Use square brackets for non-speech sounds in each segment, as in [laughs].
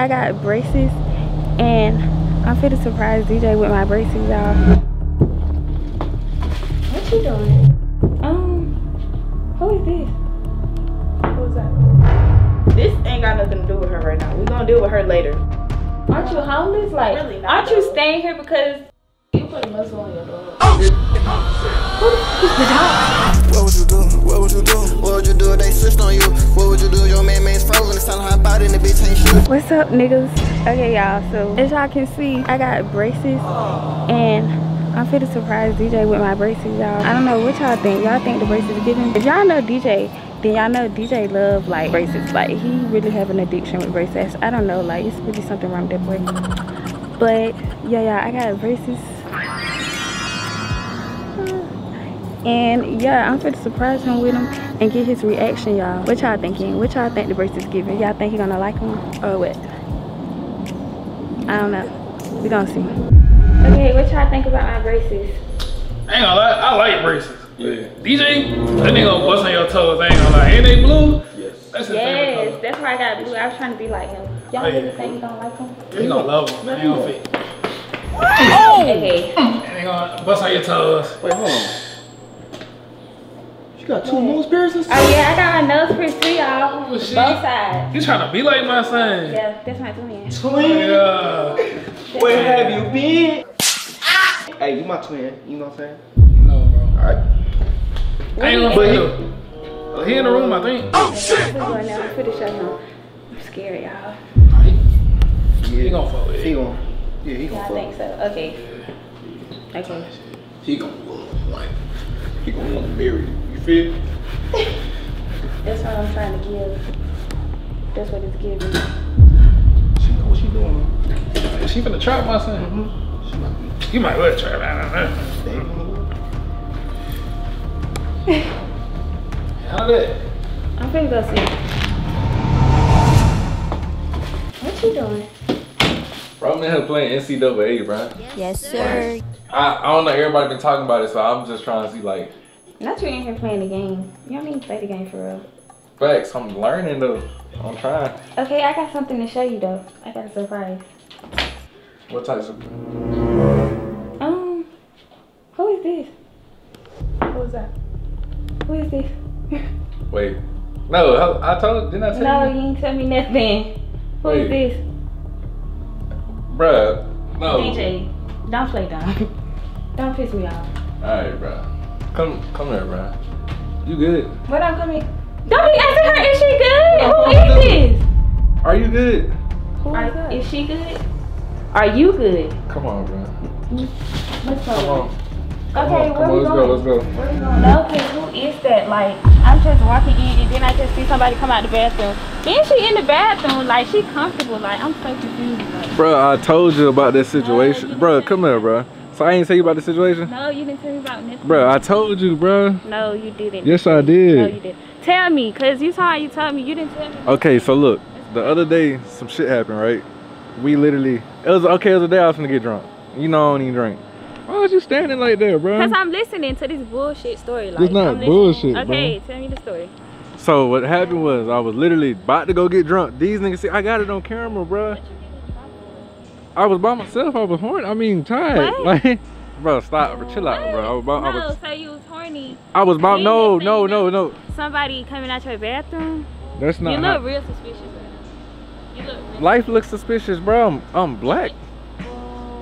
I got braces and I'm finna surprise DJ with my braces, y'all. What you doing? Um, who is this? Who's that? This ain't got nothing to do with her right now. we gonna deal with her later. Aren't you homeless? Like, Really aren't you staying here because You put a muscle on your dog. Who is the dog. What would you do? What would you do? What would you do if they switched on you? What would you do? Your man man's frozen. It's time to hop out in the bitch ain't shit. What's up, niggas? Okay, y'all. So as y'all can see, I got braces, and I'm finna surprise DJ with my braces, y'all. I don't know what y'all think. Y'all think the braces are giving? If y'all know DJ, then y'all know DJ love like braces. Like he really have an addiction with braces. I don't know. Like it's really something wrong with that boy. But yeah, yeah, I got braces. And yeah, I'm gonna surprise him with them and get his reaction, y'all. What y'all thinking? What y'all think the braces giving? Y'all think he gonna like them or what? I don't know. We gonna see. Okay, what y'all think about my braces? I ain't gonna lie, I like braces. Yeah. DJ, that nigga gonna bust on your toes. I ain't gonna lie. Ain't they blue? Yes. That's his favorite Yes, color. that's why I got blue. I was trying to be like him. Y'all Oh, yeah. really think you don't like him? He gonna love them. They ain't gonna fit. Okay. And they gonna bust on your toes. Wait, hold on. You got two nose piercings? Oh yeah, I got my nose pierced too, y'all. Oh, Both sides. You trying to be like my son? Yeah, that's my twin. Twin? Yeah. Where have you been? Ah! Hey, you my twin. You know what I'm saying? No, bro. Alright. I ain't gonna But fuck he- you. Oh, He in the room, I think. I'm going now. I'm finna show him. I'm scared, y'all. He gonna fuck with He you. gon' yeah, he gon' Y'all fuck. think so? Okay. Okay. He gon' uh, like, he gon' wanna marry you. You feel? That's what I'm trying to give. That's what it's giving. She know what she doing. Is She finna trap my son. Mm-hmm. You might well trap. I don't know. They ain't gonna work. How that? I'm finna go see. What you doing? Bro, I'm in here playing NCAA, bro. Yes, sir. I, I don't know, everybody been talking about it, so I'm just trying to see, like, Not you in here playing the game. You don't need to play the game for real. facts. I'm learning, though. I'm trying. Okay, I got something to show you though. I got a surprise. What type of... Um, who is this? Who is that? Who is this? Wait. No, I, I told, didn't I tell no, you? No, you ain't tell me nothing. Who is Wait. this? Bruh, no. DJ, don't play dumb. don't piss me off. Alright, bro. Come, come here, bro. You good? What I'm coming? Don't be asking her, is she good? Who is this? Are you good? Who is, that? is she good? Are you good? Come on, bro. Let's go. Come on. Come Okay, on, where come we on, let's going? go, let's go. Where we going? No, cause who is that? Like, I'm just walking in and then I just see somebody come out the bathroom. Then she in the bathroom, like she comfortable. Like I'm so confused. Like, Bro, I told you about this situation. didn't Bro, come here, bro. So I ain't tell you about the situation? no, you didn't tell me about nothing. Bro, I told you, bro. No, you didn't. Yes, I did. No, you didn't. Tell me, cause you told you told me you didn't tell me. Okay, so look, the other day some shit happened, right? We literally it was okay, it was a day I was gonna get drunk. You know I don't even drink. Why was you standing like that, bro? Cause I'm listening to this bullshit story. Like, It's not I'm bullshit, bro. Okay, tell me the story. So what happened was I was literally about to go get drunk. These niggas see I got it on camera, bro. I was by myself, I was horny. I mean tired. What? Like [laughs] bro, stop, bro. Chill out, bro. I was about, no, I was so you was horny. I was about no, no, no, no. Somebody coming out your bathroom. That's not. you look how, real suspicious. Right? You look real life looks suspicious, bro. I'm, I'm black.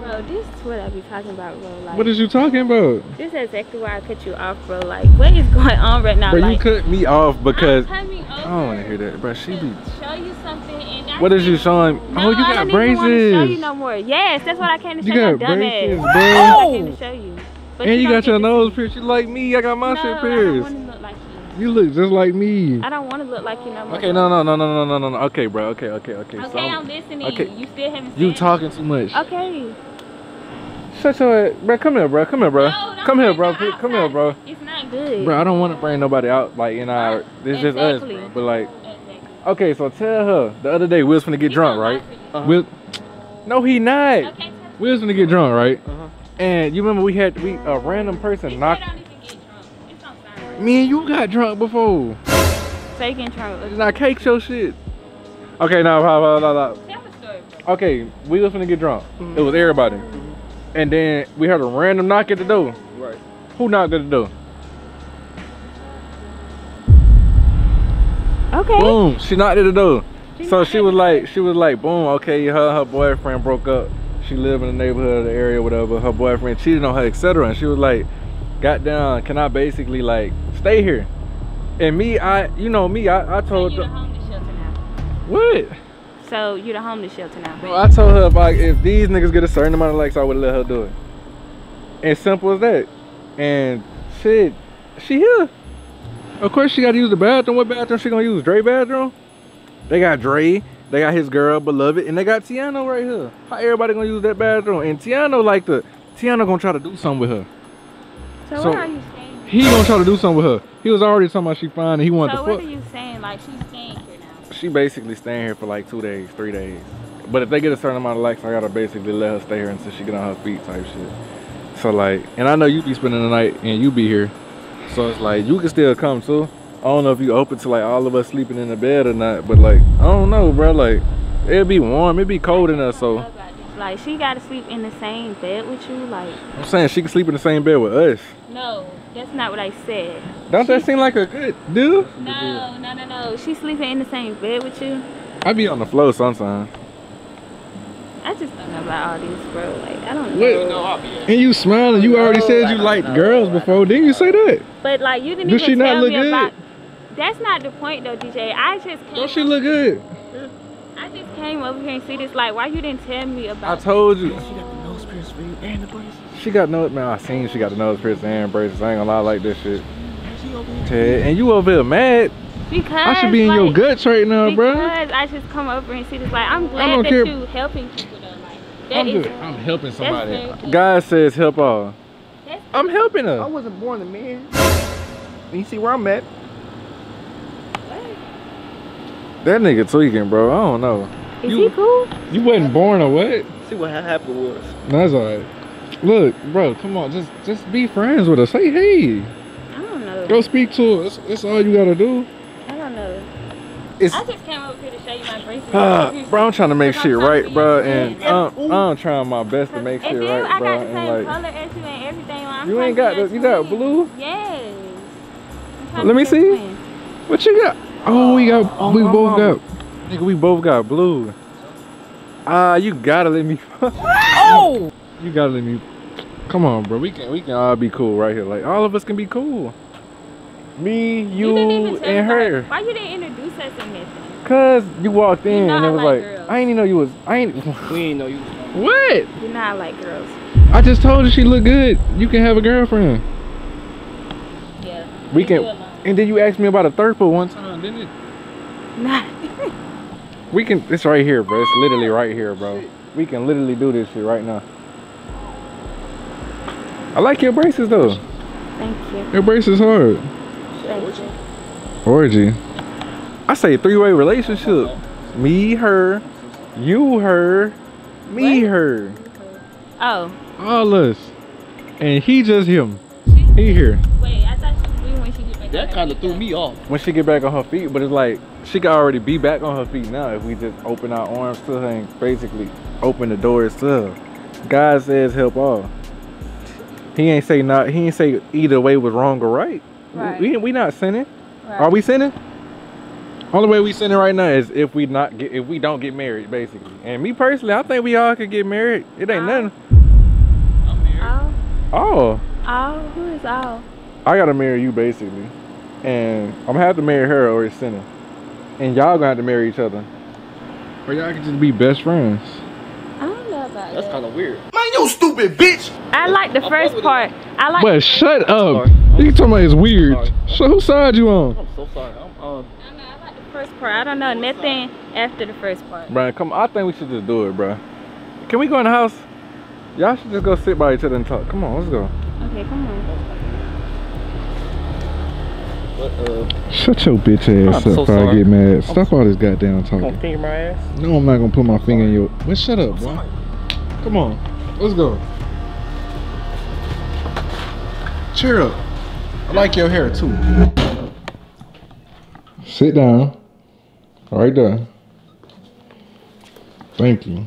Bro, this is what I be talking about, bro. Like, what is you talking about? This is exactly why I cut you off, bro. Like, what is going on right now? Bro, like, you cut me off because I don't want to hear that, bro. She be show you something. And what is you showing? No, oh, you got braces. show you no more. Yes, that's what I came to show you. You got braces, bro. I came to show you. But and you, you got your nose pierced. You like me. I got my no, shit pierced. Look like you. you look just like me. I don't want to look like you no more. Okay, no, no, no, no, no, no, no. Okay, bro. Okay, okay, okay. Okay, so I'm, I'm listening. Okay. You still haven't. You talking too much. Okay. Shut your ass, bro. Come here, bro. Come here, bro. No, don't Come here, bro. her Please, Come here, bro. It's not good. Bro, I don't want to bring nobody out like in our. This just us, Exactly. bro. But like, Exactly. okay, so tell her the other day we was finna get He drunk, right? for you. We'll, no, he not. Okay, tell We was finna get drunk, right? Uh-huh. And you remember we had we a random person He knock. said don't even get drunk. It's don't sound right. Me and you got drunk before. So you can. It's not cake show shit. Okay, no, no, no, no, no. Tell the story. okay, we was finna get drunk. It was everybody. And then we heard a random knock at the door. Right. Who knocked at the door? Okay. Boom. She knocked at the door. She So she was like, she was like, boom, okay, her her boyfriend broke up. She lived in the neighborhood, the area, whatever. Her boyfriend cheated on her, etc. And she was like, got down, can I basically like stay here? And me, I, you know me, I, I told you the her, homeless shelter now. what? So you the homeless shelter now. Bro, I told her if I if these niggas get a certain amount of likes, I would let her do it. As simple as that. And shit, she here. Of course she gotta use the bathroom. What bathroom she gonna use? Dre bathroom? They got Dre, they got his girl, beloved, and they got Tiano right here. How everybody gonna use that bathroom? And Tiano like the Tiano gonna try to do something with her. So, so- what are you saying? He gonna try to do something with her. He was already talking about she fine and he wanted So to what fuck. are you saying? Like she's staying here now. She basically staying here for like two days, three days. But if they get a certain amount of likes, I gotta basically let her stay here until she get on her feet type shit. So like, and I know you be spending the night and you be here. So it's like, you can still come too. I don't know if you open to like all of us sleeping in the bed or not, but like, I don't know, bro. Like, it'd be warm, it'd be cold in there, so Like she gotta sleep in the same bed with you. Like I'm saying she can sleep in the same bed with us. no, that's not what I said. Don't that seem like a good dude? No, no, no, no. She's sleeping in the same bed with you. I be on the floor sometimes. I just don't know about all these, bro. Like I don't know. Wait, No, I'll be in. And you smiling, you already said you liked girls before, didn't you say that? But like you didn't Does even she not tell look me good? about. That's not the point though, DJ. I just came. Don't she look good? I just came over here and see this. Like, why you didn't tell me about... I told you. She got nose pierced for you and the braces. She got no man. I seen she got the nose piercing and braces. I ain't gonna lie, I like this shit. She over here. Ted, and you over here mad? Because I should be in your like, guts right now, bro. Because I just come over and see this. Like, I'm glad don't that care. you helping people though. Like, that I'm, is- I'm helping somebody. God says help all. That's- I'm helping her. I wasn't born a man. You see where I'm at? That nigga tweaking, bro. I don't know. Is You- he cool? You wasn't born or what? See what happened was. No, that's alright. Look, bro, come on, just just be friends with us. Say hey. I don't know. Go speak to us. That's, that's all you gotta do. I don't know. It's I just came over here to show you my bracelet. uh, bro, I'm trying to make Because shit I'm right, bro, be and. I'm, I'm trying my best to make and shit then right, I bro. got the same And like, color as you and everything. Like, I'm You ain't got the- you got blue? Yes. Let me see. twin. what you got? Oh, we got, Oh, we my both mama. got, nigga, we both got blue. Ah, you gotta let me. Oh! You gotta let me. Come on, bro. We can we can all be cool right here. Like all of us can be cool. Me, you, didn't even tell and her. like, Why you didn't introduce us or nothing? Cause you walked in know and it I was like like, girls. I ain't even know you was. I ain't. [laughs] We ain't know you. What? You know I like girls. I just told you she looked good. You can have a girlfriend. Yeah. We can. And then you asked me about a third foot one time, didn't it? Nah. We can. It's right here, bro. It's literally right here, bro. We can literally do this shit right now. I like your braces though. Thank you. Your braces hard. Thank you. Orgy. I say three-way relationship. Me, her, you, her, me, What? her. Oh. All us. And he just him. He here. Wait, That kind of threw me off. When she get back on her feet, but it's like she could already be back on her feet now if we just open our arms to her and basically open the doors to her. God says help all. He ain't say not. He ain't say either way was wrong or right. Right. We we not sinning. Right. Are we sinning? Only way we sinning right now is if we not get if we don't get married, basically. And me personally, I think we all could get married. It ain't nothing. I'm married. All? Oh, All? Who is all? I gotta marry you basically, and I'm gonna have to marry her or it's sinning. And y'all gonna have to marry each other. Or y'all can just be best friends. I don't know about That's that. kind of weird. Man, you stupid bitch! I like the I first part. I like. But shut up. You talking about it's weird. So whose side you on? I'm so sorry. I'm uh, I know. I like the first part. I don't know nothing after the first part. Brian, come on. I think we should just do it, bro. Can we go in the house? Y'all should just go sit by each other and talk. Come on, let's go. Okay, come on. What, uh, Shut your bitch ass I'm up so before I sorry. get mad. Stop all this goddamn gonna talking. finger my ass? No, I'm not gonna put my finger in your. Well, shut up, boy. Come on, let's go. Cheer up. I like your hair too. Sit down. Right there. Thank you.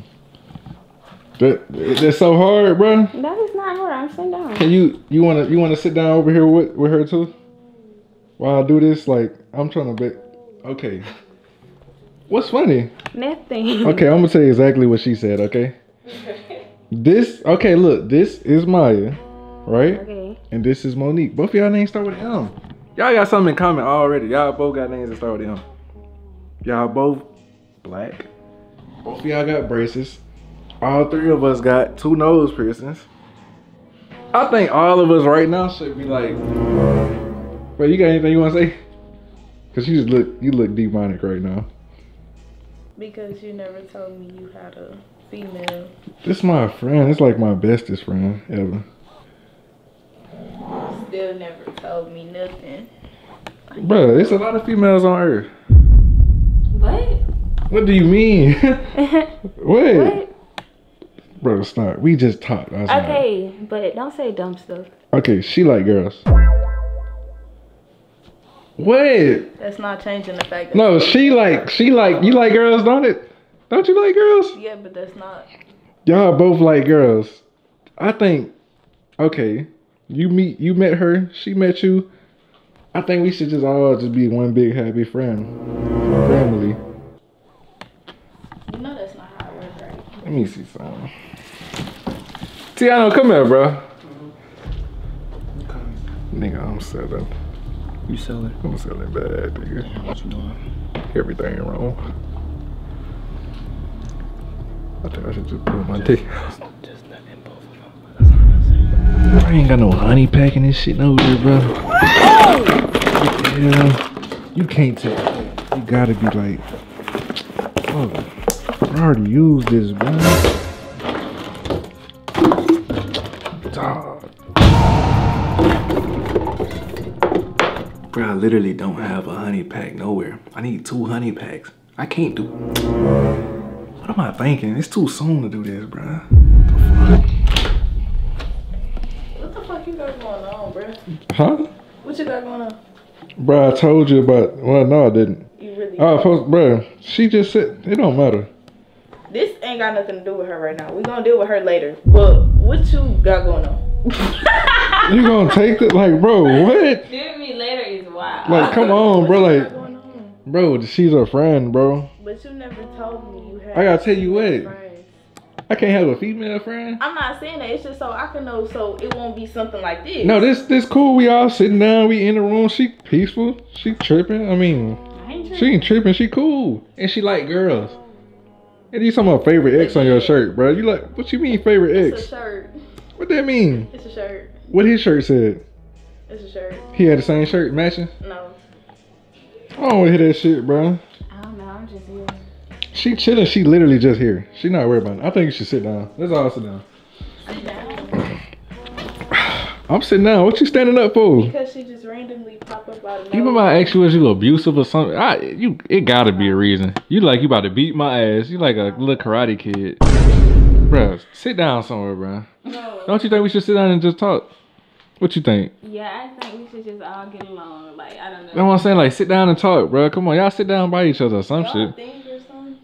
That, that's so hard, bro. That is not hard. I'm sitting down. Can you you wanna you wanna sit down over here with with her too? While I do this, like I'm trying to bet. Okay. What's funny? Nothing. Okay, I'm gonna tell you exactly what she said. Okay. This okay. Look, this is Maya, right? Okay. And this is Monique. Both of y'all names start with M. Y'all got something in common already. Y'all both got names that start with M. Y'all both black. Both of y'all got braces. All three of us got two nose piercings. I think all of us right now should be like, wait, you got anything you want to say? Cause you just look, you look demonic right now. Because you never told me you had a female. This is my friend. It's like my bestest friend ever. Still never told me nothing. Bro, it's a lot of females on earth. What? What do you mean? [laughs] Wait. what? Bro, stop. We just talked. Okay, but don't say dumb stuff. Okay, she like girls. Wait. That's not changing the fact that. No, she like she like you like girls, don't it? Don't you like girls? Yeah, but that's not. Y'all both like girls. I think okay. You meet you met her, she met you. I think we should just all just be one big happy friend. Family. You know that's not how it works, right? Let me see something. Tiano, come here, bro. Mm-hmm. Nigga, I'm set up. You sell it. I'm selling bad, nigga. What you doing? Everything wrong. I think I should just put my dick. Just nothing both of them. I ain't got no honey pack in this shit over here, bro. Yeah, you can't take that. You gotta be like, oh, I already used this, bro. Bro, I literally don't have a honey pack nowhere. I need two honey packs. I can't do. What am I thinking? It's too soon to do this, bro. What the fuck you got going on, bro? Huh? What you got going on? Bro, I told you about. Well, no, I didn't. You really. Oh, post, bro. She just said it don't matter. This ain't got nothing to do with her right now. we gonna deal with her later. But what you got going on? You gonna take it? Like, bro, what? Deal me later is wild. Like, come [laughs] on, bro. What you got Like, on? bro, she's a friend, bro. But you never told me you had. I gotta tell you what. friends. I can't have a female friend. I'm not saying that. It's just so I can know, so it won't be something like this. No, this this cool. We all sitting down. We in the room. She peaceful. She tripping. I mean, I ain't she ain't tripping. She cool, and she like girls. And you talking about favorite X on your shirt, bro? You like what you mean favorite It's a X? shirt. What that mean? It's a shirt. What his shirt said? It's a shirt. He had the same shirt matching. No. I don't want to hear that shit, bro. I don't know. I'm just here. She chilling. She literally just here. She not worried about it. I think you should sit down. Let's all sit down. Sit down. I'm sitting down. What you standing up for? Because she just randomly pop up out of You nowhere. might ask you was you abusive or something. I you it gotta be a reason. You like you about to beat my ass. You like a little karate kid. Bro, sit down somewhere, bro. No. Don't you think we should sit down and just talk? What you think? Yeah, I think we should just all get along. Like, I don't know. You know what I'm saying? Like sit down and talk, bro. Come on, y'all sit down by each other or some Y'all shit. or something?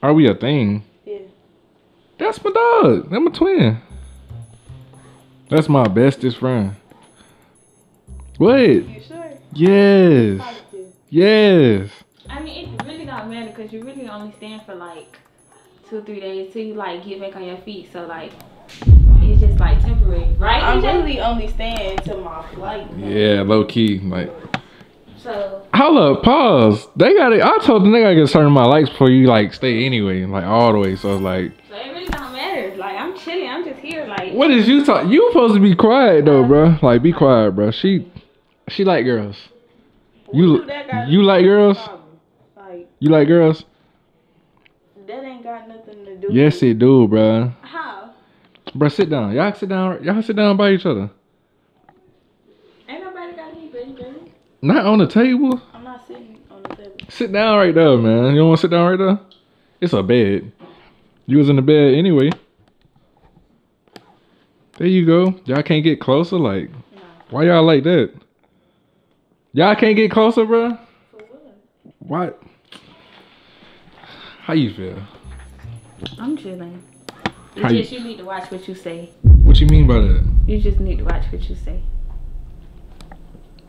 Are we a thing? Yeah. That's my dog. That's my twin. That's my bestest friend. What? You sure? Yes. Positive. Yes. I mean, it really don't matter because you really only stand for like two, three days till you like get back on your feet. So like, just like temporary, right? I'm DJ? really only staying to my flight. Yeah, low key. Like So Hold up, pause. They got it. I told them they gotta get a certain amount of likes before you like stay anyway, like all the way. So it's like, So it really don't matter. Like I'm chilling. I'm just here. Like what is you talk? You supposed to be quiet though, bro. Like be quiet, bro. She, she like girls. You, that got you like do with girls? Like You like girls? that ain't got nothing to do. Yes, with it do, bro. How? Bro, sit down. Y'all sit down. Y'all sit down by each other. ain't nobody got any baby, baby. Not on the table. I'm not sitting on the table. Sit down right there, man. You don't want to sit down right there? It's a bed. You was in the bed anyway. There you go. Y'all can't get closer? Like, why y'all like that? Y'all can't get closer, bro? For what? What? How you feel? I'm chilling. You How just you need to watch what you say. What you mean by that? You just need to watch what you say.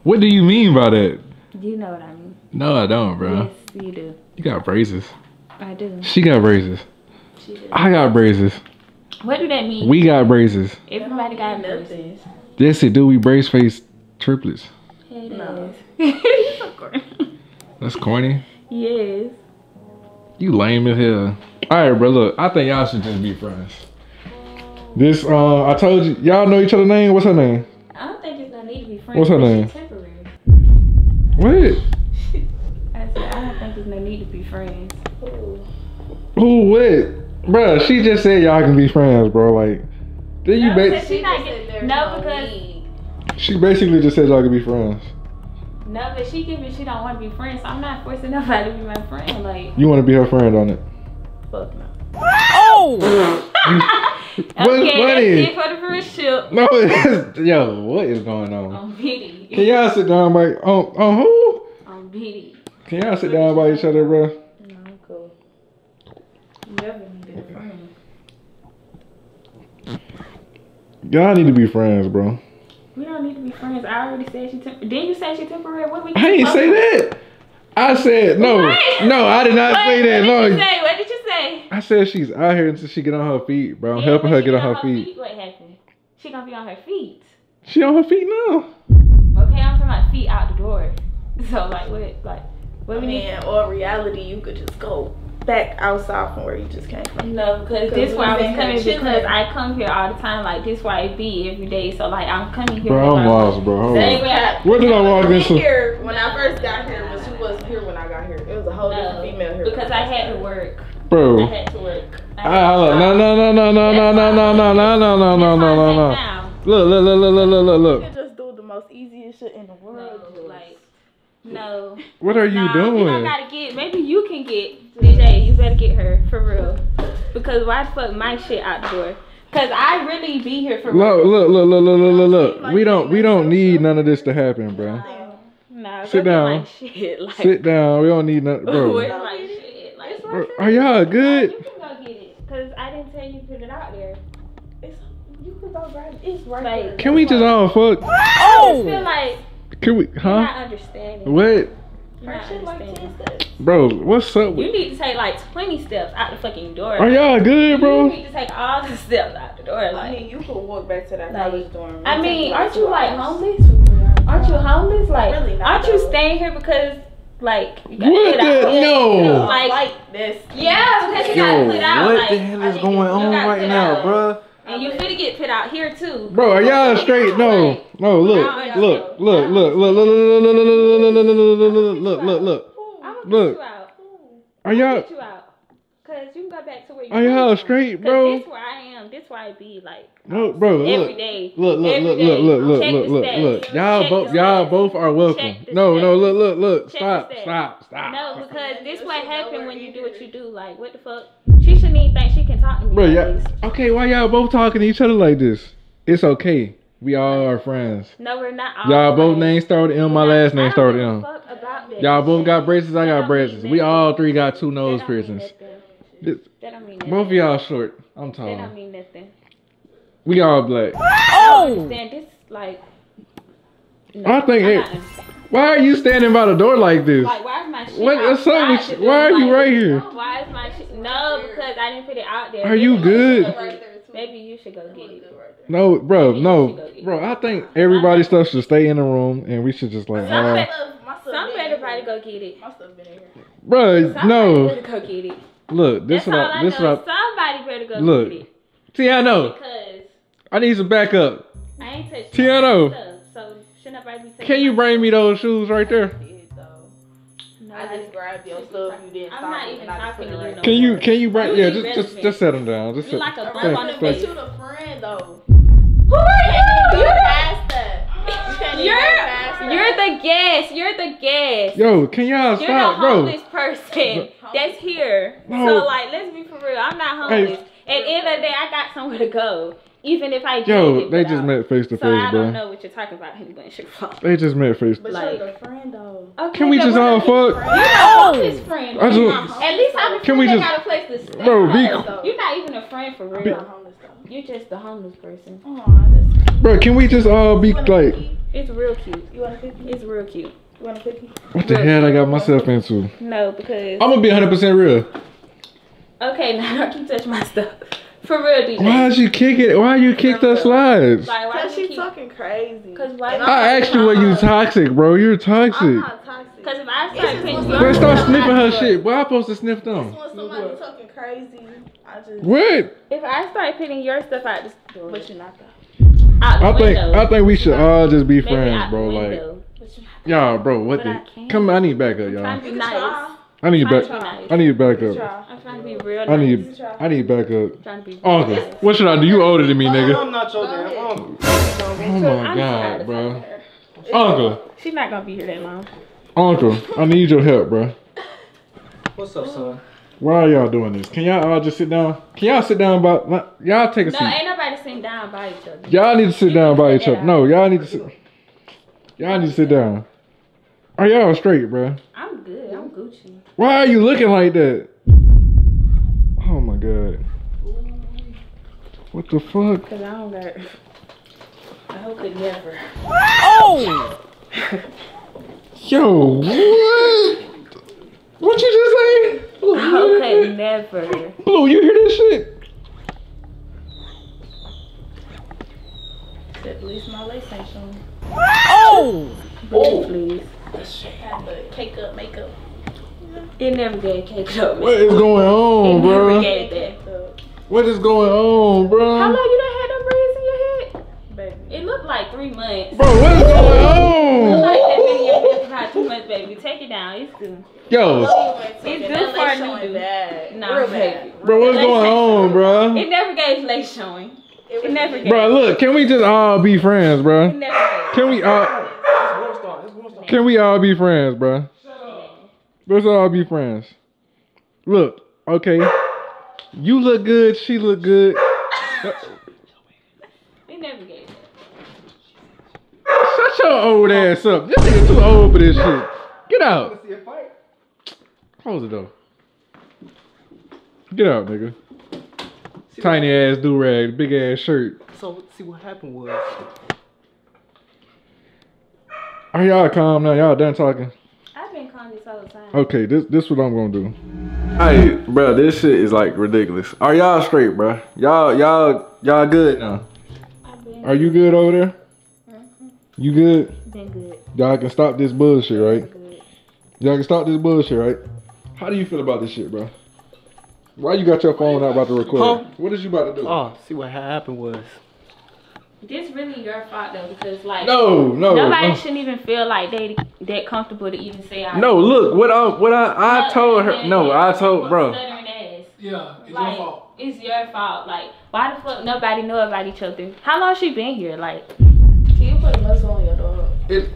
What do you mean by that? You know what I mean. No, I don't, bro. Yes, you do. You got braces. I do. She got braces. She do. I got braces. What do that mean? We got braces. Everybody got braces. Nothing. Yes, it do. We brace face triplets. It No. is. [laughs] That's corny. yes. You lame as hell. All right, bro. Look, I think y'all should just be friends. This, uh, I told you, y'all know each other name. What's her name? I don't think it's no need to be friends. What's her name? she's Temporary. What? [laughs] I said I don't think there's no need to be friends. Who? What? Bruh, she just said y'all can be friends, bro. Like, then you No, ba- she not get, no, because she basically just said y'all can be friends. no, but she give me she don't want to be friends. So I'm not forcing [laughs] nobody to be my friend. Like You want to be her friend on it? Oh! [laughs] Fuck no. What's okay, funny? that's it for the friendship. No, it's, yo, what is going on? On BD. Can y'all sit down by on on who? On BD. Can y'all sit down by each other, bro? No, I'm cool. Never needed a friend. Y'all need to be friends, bro. We don't need to be friends. I already said she temp. Didn't you say she temporary? What we? I ain't say that. I said no, What? no. I did not What, say that. what No, did you say? What did you say? I said she's out here until she get on her feet, bro. I'm Yeah, helping her get on her feet. What happened? She gonna be on her feet. She on her feet now. Okay, I'm talking about feet out the door. [laughs] So like what? Like what I we mean, need? or reality, you could just go back outside from where you just came from. No, because this we why I been was coming chilling. because I come here all the time. Like this why I be every day. So like I'm coming here. Bro, I'm like, lost, bro. Hold Same on. way I, Where did I walk We into? here when I first got here, but she wasn't here when I got here. It was a whole different female here. because I had to work. I Bro. had to work. I had Ah, to look, no, no, no, no, no, no, no, no, no, no, no, no, no, no, no, no. Look, look, look, look, look, look, look, You look. just do the most easiest shit in the world. no, like no. What are you Nah, We don't gotta get. Maybe you can get DJ. You better get her for real. Because why the fuck my shit out the door? Cause I really be here for Look, real. look, look, look, look, look, look, look. We don't, we don't need none of this to happen, bro. Nah, Sit down. My shit. Like, Sit down. We don't need nothing, Where's bro. my shit? Like, Bro, Are y'all good? You can go get it. Cause I didn't tell you to put it out there. It's, you could go grab it. It's right Like- there. Can we just all fuck? I just oh! feel like Can we? you're Huh? not understanding. What? You're not like understanding. 10. Bro, what's up You need to take like 20 steps out the fucking door. Are y'all good, bro? You need to take all the steps out the door. I Like, mean, you could walk back to that Like, college dorm. I mean, aren't you like hours. homeless? Aren't you homeless? Like, Really aren't you staying here because, like, you gotta What get out? the? No. Like, like this. yeah, because you gotta put out. what like, the hell is going you on gotta right now, out. bruh? And you finna get put out here too. Bro, are y'all straight? No, no. Look, Now, look, look, look, look, look, look, look, look, look, look, look, look, look, look, look. I'm gonna Look. get you out. Are I'm y'all? gonna get you out. Cause you can go back to where you. Are y'all come from. straight, 'Cause bro? This where I am. This where I be like No, bro. every Look, day. look, look, Every look, day. look, look, look, Check look, the look, look. Y'all Check both, y'all both are welcome. No, no, look, look, look. Check Stop, stop, stop. No, because this what happened when you do what you do. Like, what the fuck? She shouldn't even think she can talk to me. Bro, yeah. Okay, why y'all both talking to each other like this? It's okay. We all are friends. No, we're not. all Y'all both friends. names start with M. My last name I start with give a M. fuck about that. Y'all both got braces. I got braces. We all three got two nose piercings. nothing. This- That don't mean Both of y'all short. I'm That tall. Don't mean nothing. We all black. I don't this. Like, no, I think I'm it- Why are you standing by the door like this? Like, why is my shit What- what's up with you? Why are you Like, right here? Why is my shit? No, because I didn't put it out there. Are you Maybe good? should go get it. Maybe you should go get it. No, bro, Maybe no, go get it. bro. I think everybody's stuff should stay in the room, and we should just like, Some uh, bet- My stuff Some been better probably go get it. My stuff been in here. bro, no. better go get it. Look, this That's what all I, I this know. what Somebody better go Look. get it. I, Tiano, Because I need some backup. I ain't touched Tiano. stuff, so should nobody be Can you bring me those shoes right there? Did, though. No, I just grabbed your stuff. You didn't I'm stop not even and I just talking to you no Can you, can you bring? You Yeah, need just, just, just set them down. Just You set. like a bump on the But face. you the friend though. Who are you? You're past that. You can't even You're go past that. you're the guest. You're the guest. Yo, can y'all You're stop, the bro? homeless person that's here. No. So like, let's be for real. I'm not Hey. homeless. At the end of the day, I got somewhere to go. even if I did Yo, it, they just I- met face to So I face, don't know what you're talking about. He went shit for. They just met face. To face. But Like- like, a friend though. Okay, Can we just all fuck? You know his friend. I just- At least I'm a friend. Can we they just- got a place to stay. Bro, be- You're not even a friend for real. Be- Not homeless though. You're just the homeless person. Aw, Bro, can we just all be You want a like. It's real cute. You want a cookie? It's real cute. You want a cookie? what the hell I got myself into? No, because I'm gonna be 100 percent real. Okay, [laughs] now don't keep touching my stuff. For real, DJ. Why did you kick it? Why you kick the slides? Like why Cause you she keep? talking crazy. Cause why? I asked you, were you toxic, bro? You're I'm toxic. not toxic. Cause if I It's start just putting when Bro, start sniffing her shit. Why I supposed to sniff It's them? when somebody talking crazy. I just. What? If I start putting your stuff out the door, But you're not though. out the I think I think we should all just be maybe friends, out bro. the Like, you're not y'all, bro. What But the? I can't. Come, I need back up, trying y'all. To be You can try. I need Trying back. to be nice. I need back up. try. I'm trying to be real I nice. need. I need back up. Trying to be real Uncle, nice. what should I do? You older than me, nigga. I'm not your damn uncle. Oh I'm my god, bro. talking to her. Uncle, She's not gonna be here that long. uncle, I need your help, bro. What's up, son? Why are y'all doing this? Can y'all all just sit down? Can y'all sit down by? Y'all take a No, seat. No, ain't nobody sitting down by each other. Y'all need to sit You down by each other. No, y'all need to sit. Y'all need to sit down. Are y'all straight, bro? I'm good. I'm Gucci. Why are you looking like that? Oh my god. What the fuck? Cause I don't got. I hope it never. Oh. [laughs] Yo, what? What you just say? I hope it never. Blue, you hear this shit? At least my lace ain't showing. Please, please. Oh! Had the cake up, makeup. It never gave cake up. What is going on, It never bro? gave that. What is going on, bro? How long you done had them braids in your head? Baby. It looked like three months. Bro, what is going on? looked like that been in your head for about two months, baby. Take it down. It's good. Yo, It's good for a new bad. Nah, Real baby. bad. bro, what's going on, bro? It never gave lace showing. It never gave. Bro, look, can we just all be friends, It bro? never gave. Can we all? It's one star. It's one star. Can we all be friends, bro? Let's all be friends. Look, okay. You look good. She look good. It never gave that. Shut your old ass up. This nigga too old for this shit. Get out. See a fight? Close the door. Get out, nigga. Tiny ass do rag, big ass shirt. So see what happened was Are y'all calm now? Y'all done talking? I've been calling this all the time. Okay, this this what I'm gonna do. Hey, bro, this shit is like ridiculous. Are y'all straight, bro? Y'all y'all y'all good now? Are you good over there? Mm-hmm. You good? been good. Y'all can stop this bullshit, right? Good. Y'all can stop this bullshit, right? How do you feel about this shit, bro? Why you got your phone out about to record? Huh? What is you about to do? Oh, see what happened was This really your fault though, because like No, no, nobody no. shouldn't even feel like they that comfortable to even say I. No, look, what I what I I told her. No, I told bro. Yeah, it's Like, your fault. it's your fault. Like, why the fuck nobody know about each other? How long she been here? Like, Can you put a muzzle on your dog? It,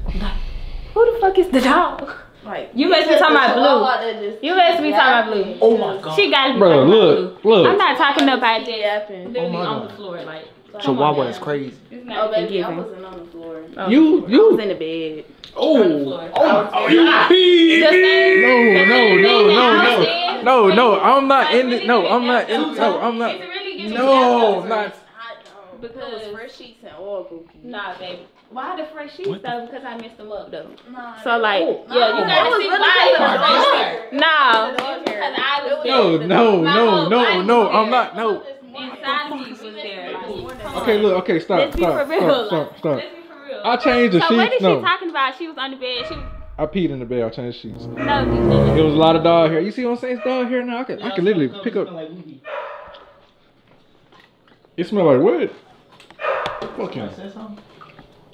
who the fuck is the dog? Like You must be talking about blue. You must be talking about blue. Oh my god. She gotta be bro, talking look, about blue. look. I'm not talking about that. yapping. Literally oh my on God. the floor, like. So come on Wawa now. is crazy. It's Oh not baby, I forgiving. wasn't on the floor. Oh. You I was you. in the bed. Oh, on the floor. Oh, oh you pee. The same- No, the no, same no, thing that no, I no. said. No, no, I'm not Like, in really it. No, giving I'm not in. leftovers. No, I'm not. It's really giving No, leftovers. not. I know. Because- it was fresh sheets and oil cookies. Nah, baby. Why the fresh sheets What the- though? Because I messed them up though. Nah, So like, Oh, yeah, you no, gotta it was see really why because it of was the fresh dog sheets. hair. No, The dog hair. because I was It was- No, there. no, My no, whole no, body no. was I'm there. not. No. Inside of me was there. Like. Okay, look. Okay, stop, Let's be stop, for real. stop, stop, like, stop. Let's be for real. I changed the so what is sheets. she No, talking about? She was on the bed. She was I peed in the bed. I changed sheets. no. It was a lot of dog hair. You see what I'm saying? It's dog hair now. I can, I can literally pick up. It smell like what? Fucking.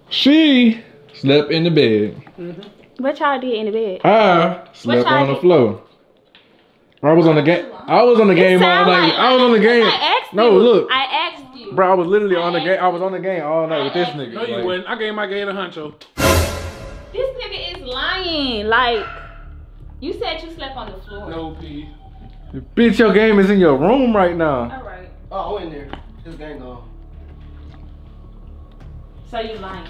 She slept in the bed. Mm-hmm. What y'all did in the bed? I slept y'all on the floor. I was on the game. I was on the game all Sound night. like- I was on the game. I asked No, you. look, I asked you. bro. I was literally on the game. I was on the game all night with this nigga. No, you like- wouldn't. I gave my gator huncho. This nigga is lying. Like, you said you slept on the floor. No pee. Bitch, your game is in your room right now. All right. Oh, I went there. This game gone. So you lying.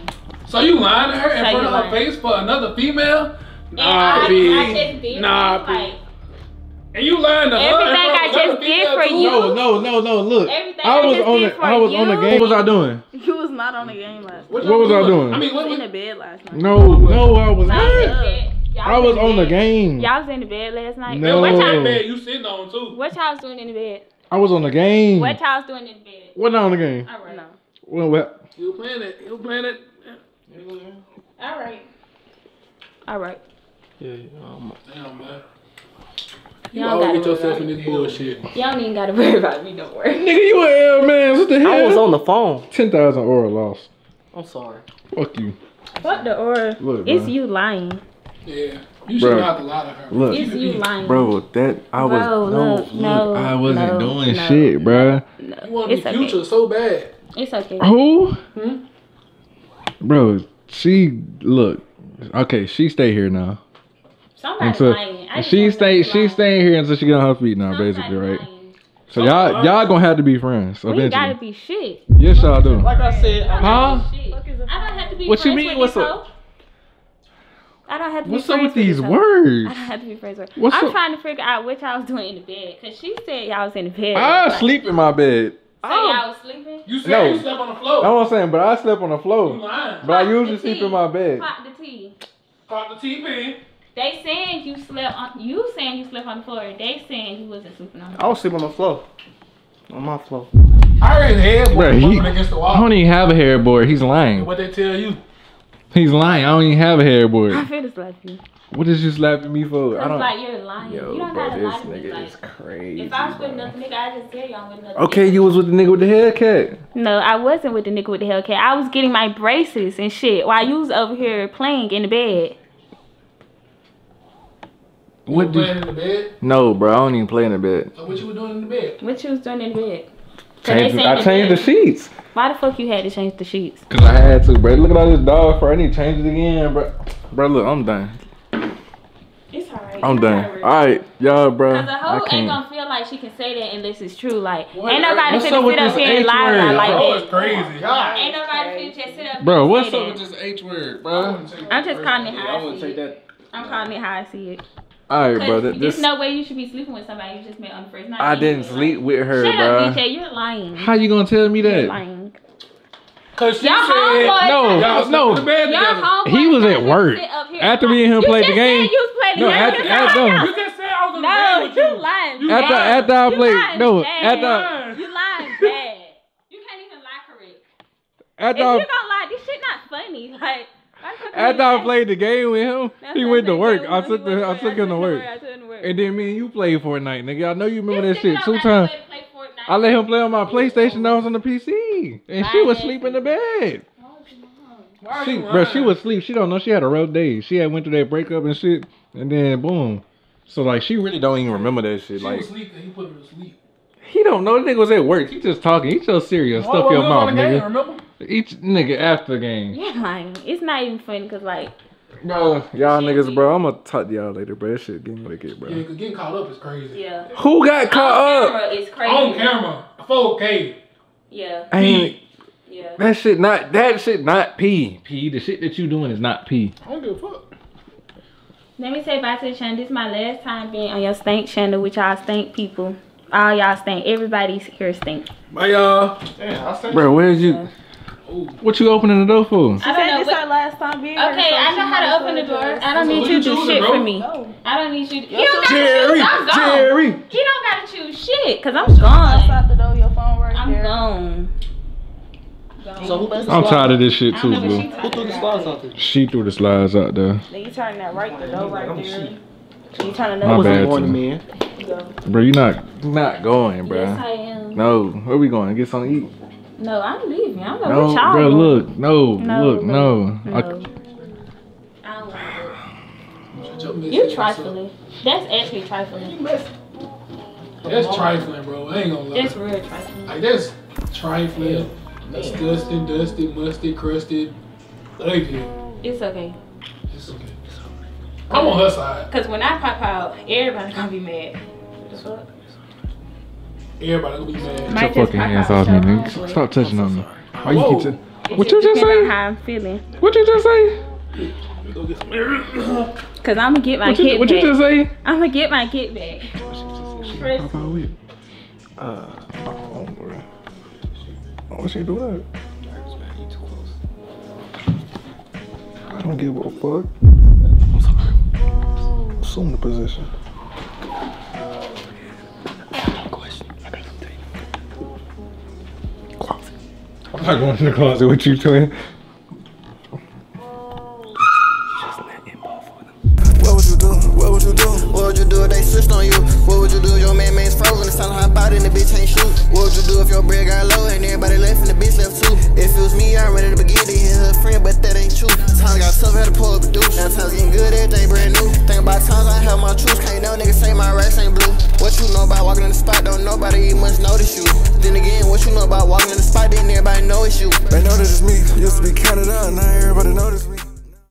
So you lying to her in So front you of her face for another female? And Nah, I, B. I just did Nah, for B. like, And you lying to her in Everything front I just another did for too? you. No, no, no, no. Look, Everything I I was just on did the for I was on the game. What was I doing? [laughs] You was not on the game last night. What was I doing? I mean, what was in the bed last night. No, no, I was Y'all not. was in bed- I was on the game. Y'all was in the bed last night. No. What y'all, bed you sitting on too? what y'all was doing in the bed? I was on the game. What y'all was doing in the bed? What on the game? All right. No. Well, what? You were playing it. You were playing it. All right. All right. Yeah. Damn, man. You Y'all always gotta get yourself in this bullshit. Y'all don't even gotta [laughs] worry about me, don't worry. Nigga, you a L man. What the hell? I was on the phone. ten thousand aura lost. I'm sorry. Fuck you. Fuck the or. Look, It's bro. you lying. Yeah. You should Bruh. not have to lie to her. Look. It's you lying. Bro, that I was Bro, no, look, no, I wasn't no, doing no, shit, bro. No, You want to it's be okay. future so bad. It's okay. Who? Hmm? Bro, she look. Okay, she stay here now. Somebody's Until lying. I just she wanna stay, she lying. staying here until she get on her feet now, Somebody's basically, right? lying. So y'all, y'all gonna have to be friends We gotta be shit. Yes, y'all do. Like I said, I Huh? Shit. I don't have to be What you mean? with What's this up? I don't have to What's be up friends with these this words? I don't have to be friends with her. What's I'm up? trying to figure out what y'all was doing in the bed. Cause she said y'all was in the bed. I Like, sleep in my bed. So oh. y'all was sleeping? You said No. you slept on the floor. That's what I'm saying, but I sleep on the floor. You floor. lying. But I usually sleep in my bed. Pop the tea. Pop the TV. They saying you slept on you saying you slept on the floor. They saying you wasn't sleeping on the floor. I floor. was sleeping on the floor. On my floor. I heard his head Bruh, bumping he- against the I don't even have a headboard. He's lying. What they tell you? He's lying. I don't even have a I headboard. feel it's like you. What is you slapping me for? I Cause don't. like you're lying. Yo, you don't bro, gotta this lie to me. nigga Like, is crazy. if I was with bro. another nigga, I just tell you I'm with another Okay, nigga. you was with the nigga with the haircut. No, I wasn't with the nigga with the haircut. I was getting my braces and shit while you was over here playing in the bed. You What were do? playing in the bed. No, bro. I don't even play in the bed. So what you were doing in the bed? What you was doing in the bed? 'Cause they Changed, I the changed the bed- sheets. Why the fuck you had to change the sheets? Cause I had to, bro. Look at all this dog fur. I need to change it again, bro. Bro, look, I'm done. It's alright. I'm done. All right, y'all, bro. Cause the I hoe ain't gonna feel like she can say that unless it's true. Like, What- ain't nobody what's finna up with sit up this here and H lie word? about like Bro, that. it's crazy. Ain't nobody finna just sit up here Bro, what's up that. with this H word, bro? I'm just calling it Yeah, how I I, see it. I'm calling it how I see it. All right, Cause bro. there's This no way you should be sleeping with somebody you just met on the first night. I didn't anyway. sleep with her, Shut bro. up, DJ. You're lying. How you gonna tell me that? You're lying. Cause she Y'all said No, y'all no. slept in the bed Your together. homeboy He was at work. to sit up here After and me and him lie. played you the just game- Said you was playing the No, game. after- after- lying. You just said I was in No, bed with you you. lying. You After bad. after I You played, lying no, bad. after. You lying bad. You can't even lie correct. If you I, gonna lie, this shit not funny. Like, why the fuck you after I [laughs] played the game with him, That's he went to work. I took the I took him to work, I took him to work. and then me and you played Fortnite, nigga. I know you remember This that shit two don't got no times. way to play Fortnite. I let him play on my PlayStation. I was on the PC, and she was asleep in the bed. She, bro, she was asleep. She don't know. She had a rough day. She had went through that breakup and shit, and then boom. So like, she really don't even remember that shit. She Like, was asleep and he put her to sleep. he don't know. The nigga was at work. He just talking. He so serious. Well, Stuff well, your we was mouth, on game, nigga. remember? Each nigga after the game. You're lying. It's not even funny because like Bro, y'all niggas, bro. I'm gonna talk to y'all later, bro. That shit getting wicked, bro. Yeah, cause getting caught up is crazy. yeah. Who got On caught up? camera is crazy. On camera, 4K. Yeah. I ain't. Yeah. That shit not. That shit not P. P. The shit that you doing is not P. I don't give a fuck. Let me say bye to the channel. This is my last time being on your stank channel with y'all stank people. All y'all stink. Everybody's here stink. Bye, y'all. Damn, I said. Bro, where's you? Ooh. What you opening the door for? I She don't said know. this What, her last time being here, okay, so I know how to open the door. just- I don't So need you you to do shit bro? for me. No. I don't need you. To, he don't sir. gotta Jerry, choose. I'm gone. Jerry. He don't gotta choose shit. Cause I'm gone. Outside the door, your phone right I'm there. gone. So who I'm tired of this shit too, don't know what bro. she Who threw the slides out there? She threw the slides out there. Then you turn that right, the door right there. see. Then you turn My bad, I'm going, too. man. Bro, you not not going, bro. Yes, I am. No, where we going? Get something to eat? No, I'm leaving. I'm like, No, what y'all bro, look, no, No, look, no. No. I- I don't want Shut your to. messy You ass up. trifling. That's actually trifling. That's trifling, bro. I ain't gonna lie. That's real trifling. Like that's trifling, disgusting, dusty, dusty, musty, crusted, ugly. It's okay. It's okay. I'm on her side. Cause when I pop out, everybody gonna be mad. What The fuck? Everybody gonna be mad. Get your fucking hands off me, nigga. Stop touching on me. Why you keep t- What you just Depending on say? how I'm feeling. What you just say? Go get some air. Cause I'm gonna get my What you, kid what you just say? I'm gonna get my kid back. How about we? Uh, oh, bro. What she do that? I don't give a fuck. Assume the position. I'm not going to the closet with you, twin. Out and the bitch ain't shoot. What would you do if your bread got low and everybody left and the bitch left too? If it was me, I'm ready to begin to hit her friend, but that ain't true. Times got tough, had to pull up a douche. Now times getting good, everything brand new. Think about times I have my truth. Can't no nigga say my rights ain't blue. What you know about walking in the spot? Don't nobody even much notice you. Then again, what you know about walking in the spot? Didn't everybody know it's you? They know that it's me. Used to be counted out, now everybody notice me.